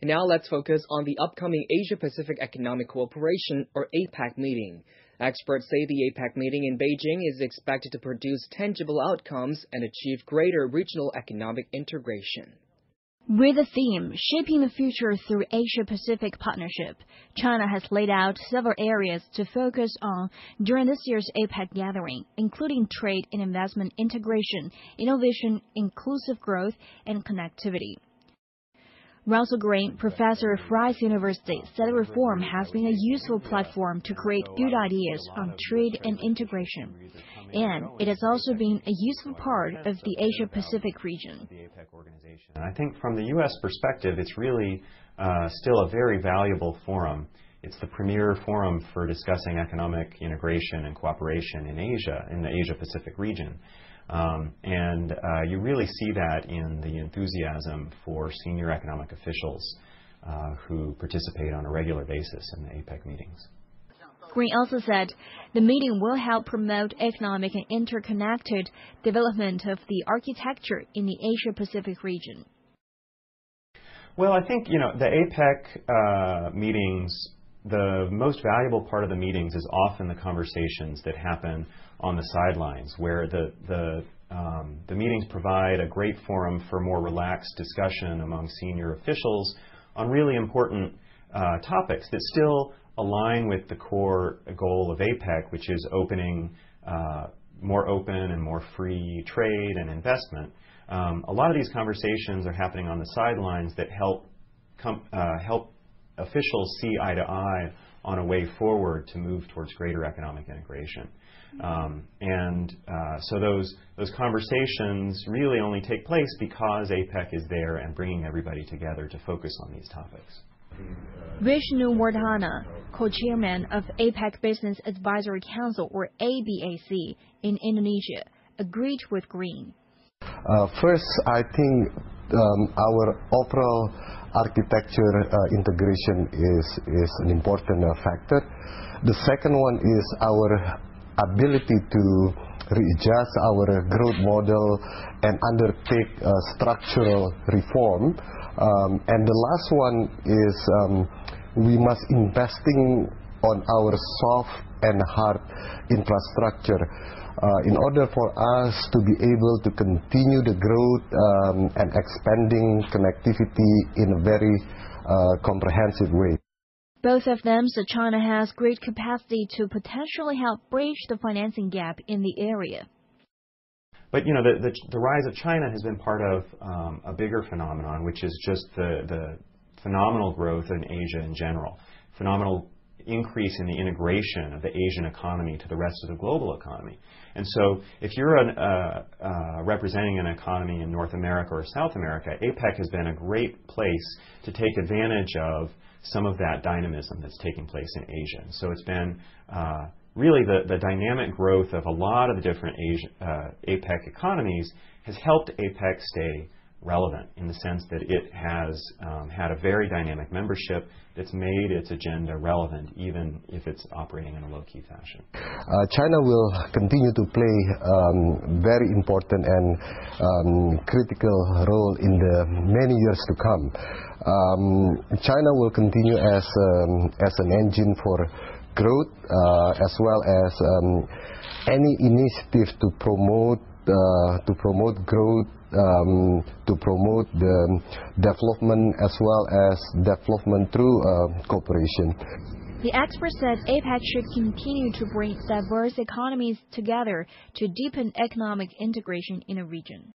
Now let's focus on the upcoming Asia-Pacific Economic Cooperation, or APEC meeting. Experts say the APEC meeting in Beijing is expected to produce tangible outcomes and achieve greater regional economic integration. With the theme Shaping the Future through Asia-Pacific Partnership, China has laid out several areas to focus on during this year's APEC gathering, including trade and investment integration, innovation, inclusive growth, and connectivity. Russell Green, professor of Rice University, said reform has been a useful platform to create good ideas on trade and integration, and it has also been a useful part of the Asia-Pacific region. I think from the U.S. perspective, it's really uh, still a very valuable forum. It's the premier forum for discussing economic integration and cooperation in Asia, in the Asia-Pacific region. Um, and uh, you really see that in the enthusiasm for senior economic officials uh, who participate on a regular basis in the APEC meetings. Green also said the meeting will help promote economic and interconnected development of the architecture in the Asia Pacific region. Well, I think you know the APEC uh, meetings the most valuable part of the meetings is often the conversations that happen on the sidelines, where the the um, the meetings provide a great forum for more relaxed discussion among senior officials on really important uh, topics that still align with the core goal of APEC, which is opening uh, more open and more free trade and investment. Um, a lot of these conversations are happening on the sidelines that help com- uh, help officials see eye to eye on a way forward to move towards greater economic integration. Um, and uh, so those those conversations really only take place because APEC is there and bringing everybody together to focus on these topics. Wishnu Wardhana, co-chairman of APEC Business Advisory Council or ABAC in Indonesia, agreed with Green. Uh, first, I think um, our overall architecture uh, integration is, is an important uh, factor. The second one is our ability to readjust our growth model and undertake uh, structural reform. Um, and the last one is um, we must investing on our soft and hard infrastructure uh, in order for us to be able to continue the growth um, and expanding connectivity in a very uh, comprehensive way. Both of them said China has great capacity to potentially help bridge the financing gap in the area. But you know, the, the, the rise of China has been part of um, a bigger phenomenon, which is just the, the phenomenal growth in Asia in general. Phenomenal increase in the integration of the Asian economy to the rest of the global economy. And so, if you're an, uh, uh, representing an economy in North America or South America, APEC has been a great place to take advantage of some of that dynamism that's taking place in Asia. So, it's been uh, really the, the dynamic growth of a lot of the different Asia, uh, APEC economies has helped APEC stay relevant in the sense that it has um, had a very dynamic membership that's made its agenda relevant even if it's operating in a low-key fashion. Uh, China will continue to play um, very important and um, critical role in the many years to come. Um, China will continue as, um, as an engine for growth uh, as well as um, any initiative to promote uh, to promote growth um, to promote the development as well as development through uh, cooperation. The expert said APEC should continue to bring diverse economies together to deepen economic integration in a region.